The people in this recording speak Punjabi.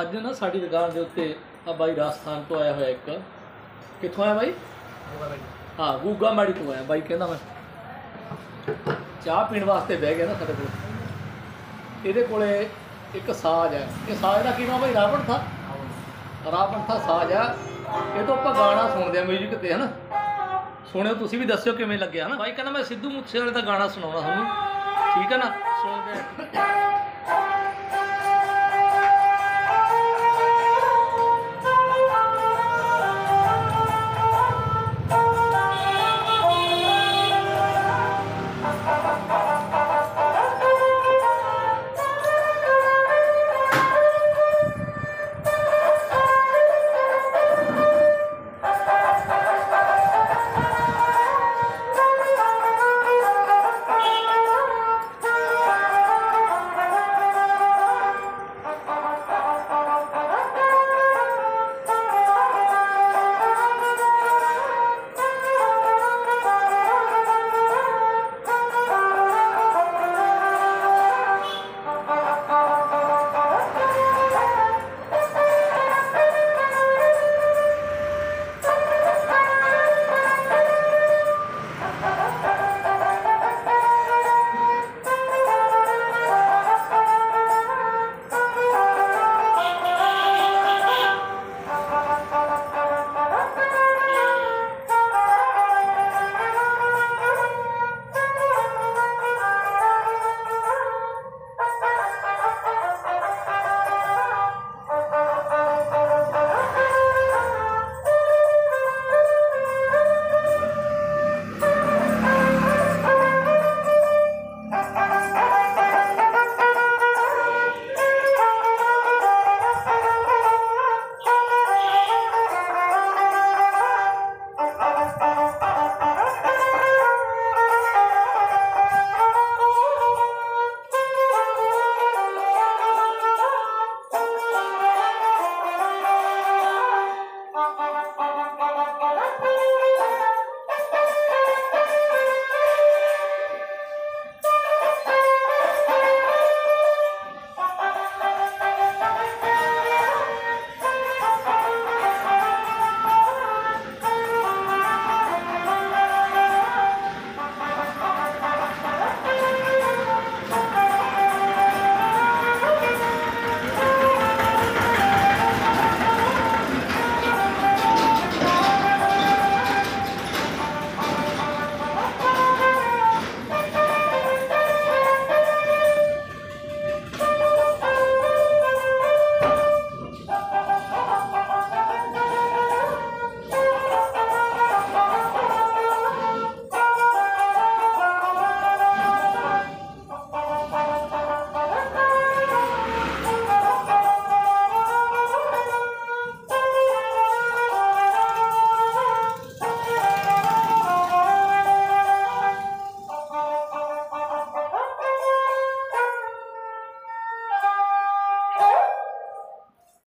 ਅੱਜ ਨਾ ਸਾਡੀ ਦੁਕਾਨ ਦੇ ਉੱਤੇ ਆ ਬਾਈ ਰਾਜਸਥਾਨ ਤੋਂ ਆਇਆ ਹੋਇਆ ਇੱਕ। ਕਿੱਥੋਂ ਆਇਆ ਬਾਈ? ਹਾਂ ਗੂਗਾ ਮਾੜੀ ਤੋਂ ਆਇਆ। ਬਾਈ ਕਹਿੰਦਾ ਮੈਂ ਚਾਹ ਪੀਣ ਵਾਸਤੇ ਬਹਿ ਗਿਆ ਨਾ ਸਾਡੇ ਕੋਲ। ਇਹਦੇ ਕੋਲੇ ਇੱਕ ਸਾਜ਼ ਹੈ। ਇਹ ਸਾਜ਼ ਦਾ ਕੀ ਨਾਮ ਬਾਈ? ਰਾਵਣ ਥਾ? ਰਾਵਣ ਥਾ ਸਾਜ਼ ਹੈ ਇਹ ਤੋਂ ਆਪਾਂ ਗਾਣਾ ਸੁਣਦੇ ਆ ਮਿਊਜ਼ਿਕ ਤੇ ਹਨਾ? ਸੁਣਿਓ ਤੁਸੀਂ ਵੀ ਦੱਸਿਓ ਕਿਵੇਂ ਲੱਗਿਆ ਹਨਾ? ਬਾਈ ਕਹਿੰਦਾ ਮੈਂ ਸਿੱਧੂ ਮੂਸੇਵਾਲੇ ਦਾ ਗਾਣਾ ਸੁਣਾਉਣਾ ਤੁਹਾਨੂੰ। ਠੀਕ ਹੈ ਨਾ? ਸੁਣਦੇ ਆ